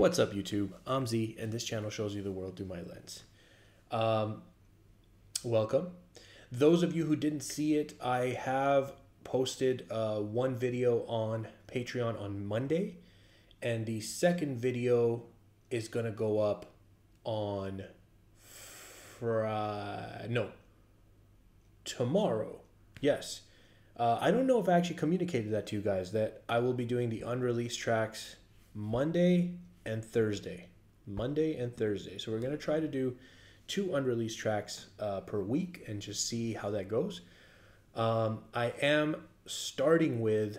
What's up, YouTube? I'm Z, and this channel shows you the world through my lens. Um, welcome. Those of you who didn't see it, I have posted uh, one video on Patreon on Monday, and the second video is going to go up on Friday. No, tomorrow. Yes. Uh, I don't know if I actually communicated that to you guys that I will be doing the unreleased tracks Monday and Thursday. Monday and Thursday. So we're going to try to do two unreleased tracks uh, per week and just see how that goes. Um, I am starting with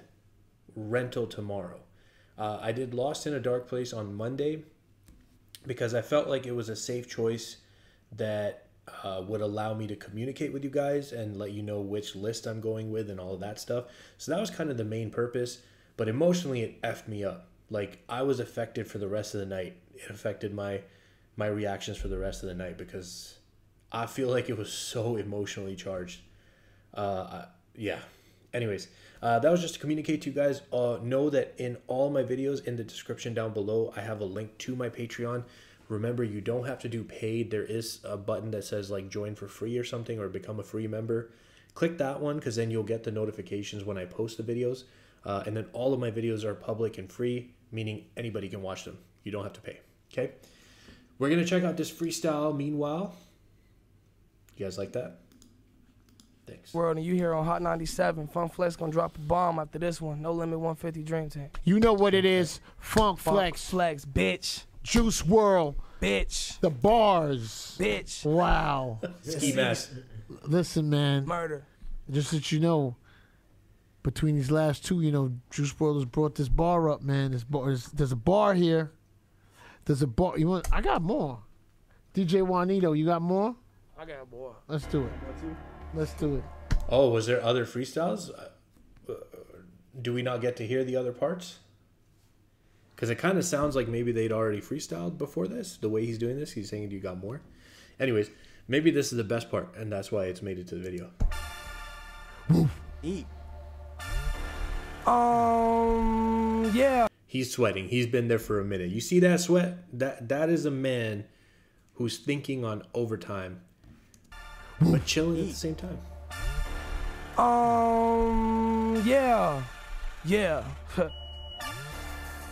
Rental Tomorrow. Uh, I did Lost in a Dark Place on Monday because I felt like it was a safe choice that uh, would allow me to communicate with you guys and let you know which list I'm going with and all of that stuff. So that was kind of the main purpose. But emotionally, it effed me up. Like I was affected for the rest of the night. It affected my my reactions for the rest of the night because I feel like it was so emotionally charged. Uh, yeah. Anyways, uh, that was just to communicate to you guys. Uh, know that in all my videos in the description down below, I have a link to my Patreon. Remember, you don't have to do paid. There is a button that says like join for free or something or become a free member. Click that one because then you'll get the notifications when I post the videos. Uh, and then all of my videos are public and free, meaning anybody can watch them. You don't have to pay. Okay. We're going to check out this freestyle meanwhile. You guys like that? Thanks. World, and you here on Hot 97. Funk Flex gonna drop a bomb after this one. No Limit 150 Dream Tank. You know what it is. Funk Funk Flex, Flex, bitch. Juice WRLD, Bitch. the bars. Bitch. Wow. Ski mask. Listen, man, Murder. just that you know, between these last two, you know, Juice WRLD has brought this bar up, man. This bar, there's, there's a bar here. There's a bar. You want? I got more. DJ Juanito, you got more? I got more. Let's do it. Let's do it. Oh, was there other freestyles? Uh, Do we not get to hear the other parts? Because it kind of sounds like maybe they'd already freestyled before this. The way he's doing this, he's saying you got more. Anyways, maybe this is the best part, and that's why it's made it to the video. Eat. Um, yeah. He's sweating. He's been there for a minute. You see that sweat? That that is a man who's thinking on overtime, but chilling at the same time. Um, yeah. Yeah.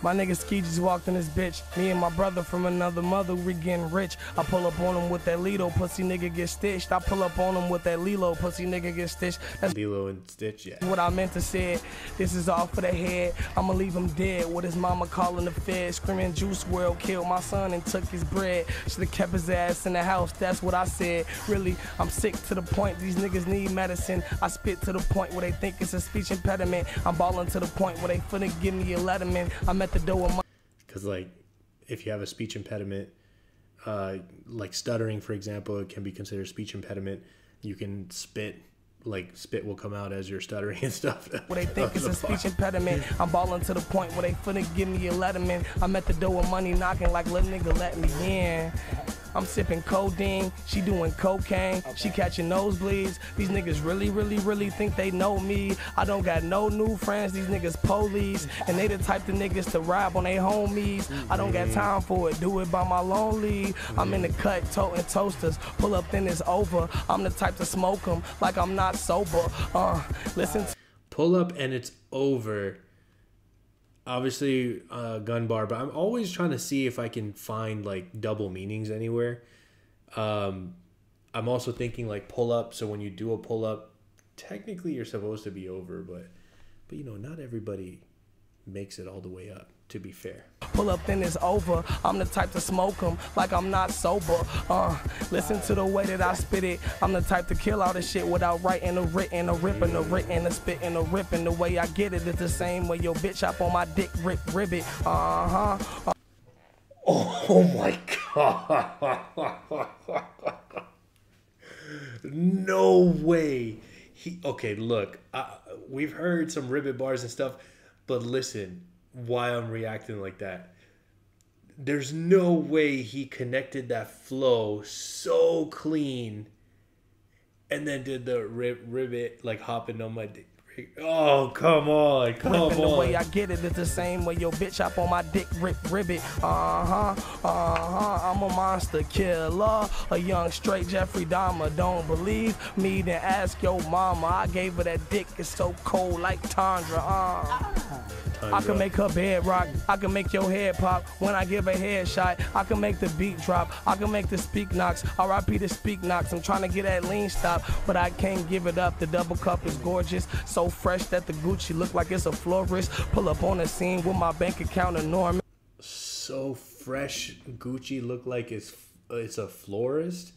My nigga Ski just walked in this bitch. Me and my brother from another mother, we getting rich. I pull up on him with that Lilo, pussy nigga get stitched. I pull up on him with that Lilo, pussy nigga get stitched. That's Lilo and Stitch, yeah. what I meant to say. This is all for the head. I'ma leave him dead. With his mama calling the fed, screaming Juice WRLD killed my son and took his bread. Should've kept his ass in the house. That's what I said. Really, I'm sick to the point. These niggas need medicine. I spit to the point where they think it's a speech impediment. I'm balling to the point where they finna give me a letterman. I'm at the door because like if you have a speech impediment uh, like stuttering for example it can be considered speech impediment you can spit like spit will come out as you're stuttering and stuff where they think it's a speech impediment. I'm balling to the point where they finna give me a letterman. I'm at the door of money knocking like little nigga let me in. I'm sipping codeine, she doing cocaine, she catching nosebleeds. These niggas really, really, really think they know me. I don't got no new friends, these niggas police. And they the type of niggas to rob on their homies. I don't got time for it, do it by my lonely. I'm in the cut, toting toasters, pull up then it's over. I'm the type to smoke them like I'm not sober. Uh, listen to pull up and it's over obviously uh, gun bar but i'm always trying to see if i can find like double meanings anywhere. Um, i'm also thinking like pull up so when you do a pull up technically you're supposed to be over but but you know not everybody makes it all the way up to be fair Pull up, then it's over. I'm the type to smoke them like I'm not sober. Uh, listen to the way that I spit it. I'm the type to kill all the shit without writing a written, a ripping, a written, a spitting, a ripping. The way I get it is the same way your bitch up on my dick, rip, ribbit. Uh huh. oh my god no way he okay look uh, we've heard some ribbit bars and stuff but listen why i'm reacting like that there's no way he connected that flow so clean and then did the rib, ribbit like hopping on my dick Oh, come on, come on. the way. I get it, it's the same way your bitch hop on my dick, rip ribbit. Uh huh, uh huh. I'm a monster killer, a young straight Jeffrey Dahmer. Don't believe me? Then ask your mama. I gave her that dick, it's so cold like Tundra. Uh. I can make her bed rock. I can make your head pop when I give a headshot. I can make the beat drop. I can make the speak knocks. R.I.P. the speak knocks. I'm trying to get that lean stop, but I can't give it up. The double cup is gorgeous, so fresh that the Gucci look like it's a florist. Pull up on the scene with my bank account enormous. so fresh. Gucci look like it's it's a florist.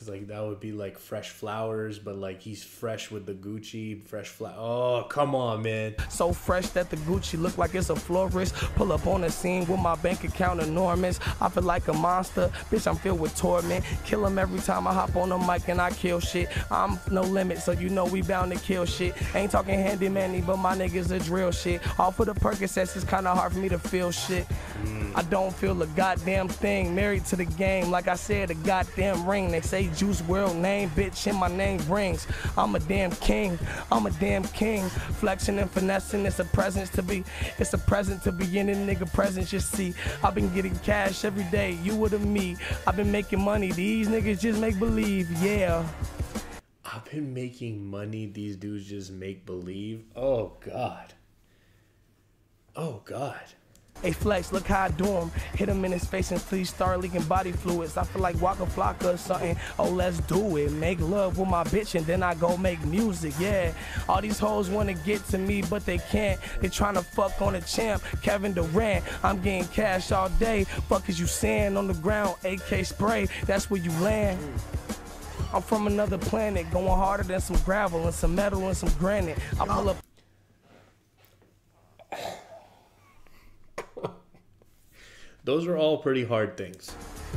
Cause like that would be like fresh flowers, but like he's fresh with the Gucci fresh flower. Oh come on, man. So fresh that the Gucci look like it's a florist. Pull up on the scene with my bank account enormous. I feel like a monster. Bitch, I'm filled with torment. Kill him every time I hop on the mic and I kill shit. I'm no limit, so you know we bound to kill shit. Ain't talking handy manny, but my niggas a drill shit. All for the Percocets, it's kinda hard for me to feel shit. I don't feel a goddamn thing. Married to the game, like I said, a goddamn ring. They say Juice WRLD name, bitch, and my name rings. I'm a damn king. I'm a damn king. Flexing and finessing, it's a presence to be. It's a present to be in a nigga presence. You see, I've been getting cash every day. You with me. I've been making money. These niggas just make believe. Yeah. I've been making money. These dudes just make believe. Oh God. Oh God. Hey Flex, look how I do him. Hit him in his face and please start leaking body fluids. I feel like Waka Flocka or something. Oh, let's do it. Make love with my bitch and then I go make music. Yeah. All these hoes wanna get to me, but they can't. They tryna fuck on a champ, Kevin Durant. I'm getting cash all day. Fuck is you saying on the ground? AK spray, that's where you land. I'm from another planet, going harder than some gravel and some metal and some granite. I pull up. Those are all pretty hard things.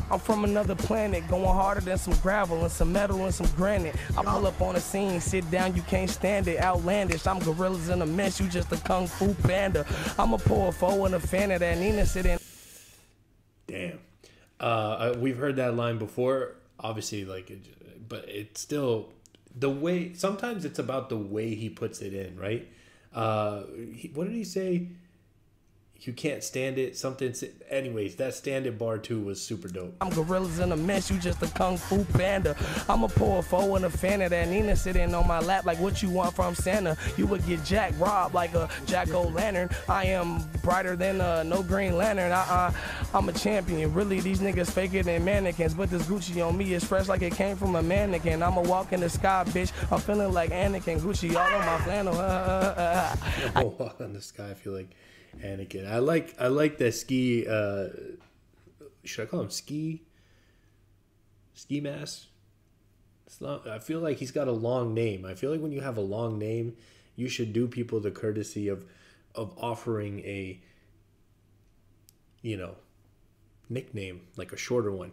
I'm from another planet, going harder than some gravel and some metal and some granite. I pull up on the scene, sit down, you can't stand it. Outlandish, I'm gorillas in a mess, you just a kung fu panda. I'm a poor foe and a fan of that Nina sitting. Damn. Uh, we've heard that line before. Obviously, like, it, but it's still the way. Sometimes it's about the way he puts it in, right? Uh, he, what did he say? You can't stand it. Something. Anyways, that stand it bar two was super dope. I'm gorillas in a mess, you just a kung fu panda. I'm a poor foe and a fan of that Nina sitting on my lap like what you want from Santa. You would get Jack robbed like a Jack O' Lantern. I am brighter than a no green lantern. Uh-uh, I'm a champion. Really, these niggas faker than mannequins, but this Gucci on me is fresh like it came from a mannequin. I'm a walk in the sky, bitch. I'm feeling like Anakin. Gucci all on my flannel. I uh, uh, uh, walk on the sky. I feel like Anakin. I like. I like that ski. Uh, should I call him ski? Ski mask. I feel like he's got a long name. I feel like when you have a long name, you should do people the courtesy of, of offering a. You know, nickname like a shorter one.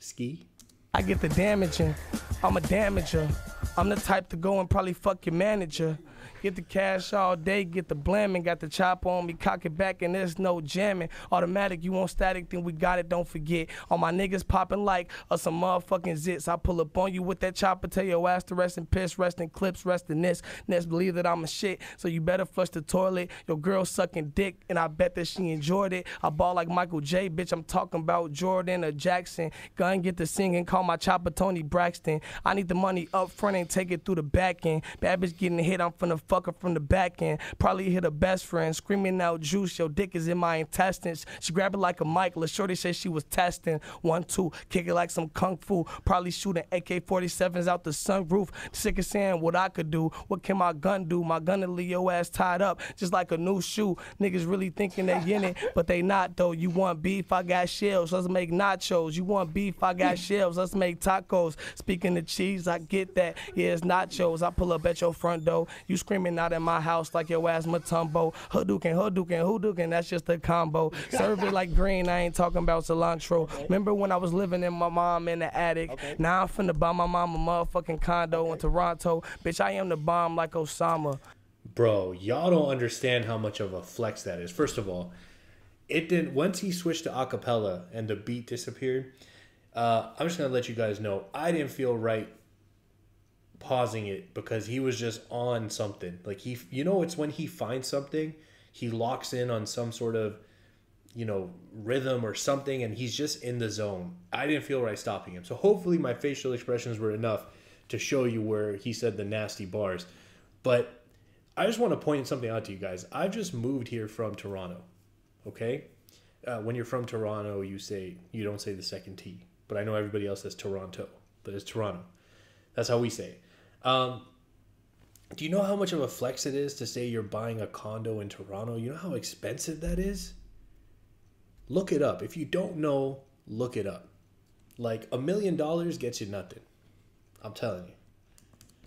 Ski. I get the damaging. I'm a damager. I'm the type to go and probably fuck your manager. Get the cash all day, get the blamming, got the chop on me, cock it back, and there's no jamming. Automatic, you want static, then we got it, don't forget. All my niggas popping like or some motherfucking zits. I pull up on you with that chopper, tell your ass to rest in piss, rest in clips, rest in this. Next, believe that I'm a shit, so you better flush the toilet. Your girl sucking dick, and I bet that she enjoyed it. I ball like Michael J, bitch, I'm talking about Jordan or Jackson. Gun get the singing, call my chopper Toni Braxton. I need the money up front and take it through the back end. Bad bitch getting hit, I'm finna fuck her from the back end. Probably hit her best friend, screaming out juice, your dick is in my intestines. She grab it like a mic, La Shorty said she was testing. One, two, kick it like some kung fu. Probably shooting AK 47s out the sunroof. Sick of saying what I could do. What can my gun do? My gun to your ass tied up, just like a new shoe. Niggas really thinking they in it, but they not though. You want beef? I got shells. Let's make nachos. You want beef? I got shells. Let's make tacos. Speaking of cheese, I get that. Yeah, it's nachos. I pull up at your front door. You screaming out in my house like your ass Mutombo. Hadouken, Hadouken, Hadouken. That's just a combo. Serve it like green. I ain't talking about cilantro. Remember when I was living in my mom in the attic? Now I'm finna buy my mom a motherfucking condo in Toronto. Bitch, I am the bomb like Osama. Bro, y'all don't understand how much of a flex that is. First of all, it didn't once he switched to acapella and the beat disappeared. Uh, I'm just gonna let you guys know I didn't feel right pausing it because he was just on something. Like he, you know, it's when he finds something, he locks in on some sort of, you know, rhythm or something, and he's just in the zone. I didn't feel right stopping him. So hopefully my facial expressions were enough to show you where he said the nasty bars. But I just want to point something out to you guys. I've just moved here from Toronto. Okay, uh, when you're from Toronto, you say you don't say the second T, but I know everybody else says Toronto, but it's Toronto. That's how we say it. Um, do you know how much of a flex it is to say you're buying a condo in Toronto? You know how expensive that is? Look it up. If you don't know, look it up. Like a million dollars gets you nothing. I'm telling you.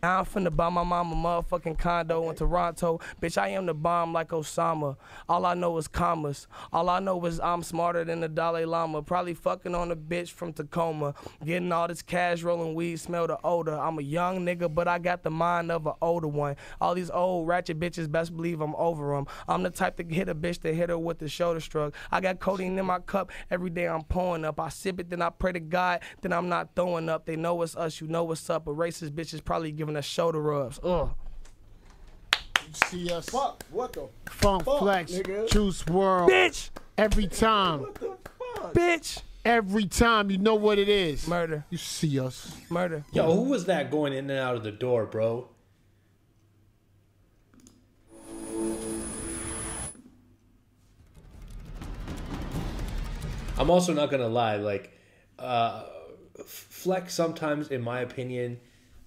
I'm finna buy my mom a motherfucking condo in Toronto. Bitch, I am the bomb like Osama. All I know is commas. All I know is I'm smarter than the Dalai Lama. Probably fucking on a bitch from Tacoma. Getting all this cash, rolling weed, smell the odor. I'm a young nigga, but I got the mind of an older one. All these old ratchet bitches, best believe I'm over them. I'm the type to hit a bitch to hit her with the shoulder shrug. I got codeine in my cup. Every day I'm pouring up. I sip it, then I pray to God, then I'm not throwing up. They know it's us, you know what's up. A racist bitch is probably giving us shoulder rubs. Ugh. See us. Fuck, what the Funk fuck, Flex, nigga? Juice WRLD. Bitch! Every time. what the fuck? Bitch! Every time. You know what it is. Murder. You see us. Murder. Yo, who was that going in and out of the door, bro? I'm also not gonna lie, like, uh, Flex sometimes, in my opinion,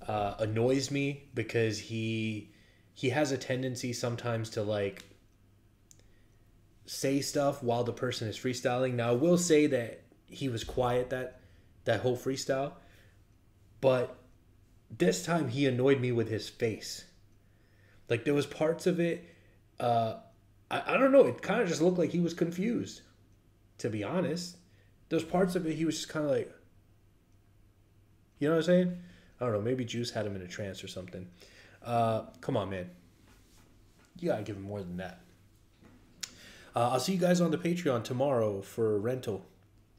uh, annoys me because he he has a tendency sometimes to like say stuff while the person is freestyling. Now, I will say that he was quiet that that whole freestyle, but this time he annoyed me with his face. Like there was parts of it, uh, I, I don't know. It kind of just looked like he was confused. To be honest, there's parts of it he was just kind of like, you know what I'm saying? I don't know. Maybe Juice had him in a trance or something. Uh, come on, man. You gotta give him more than that. Uh, I'll see you guys on the Patreon tomorrow for rental.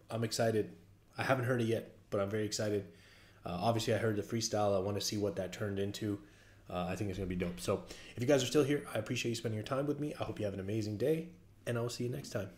I'm excited. I haven't heard it yet, but I'm very excited. Uh, obviously, I heard the freestyle. I want to see what that turned into. Uh, I think it's going to be dope. So, if you guys are still here, I appreciate you spending your time with me. I hope you have an amazing day, and I will see you next time.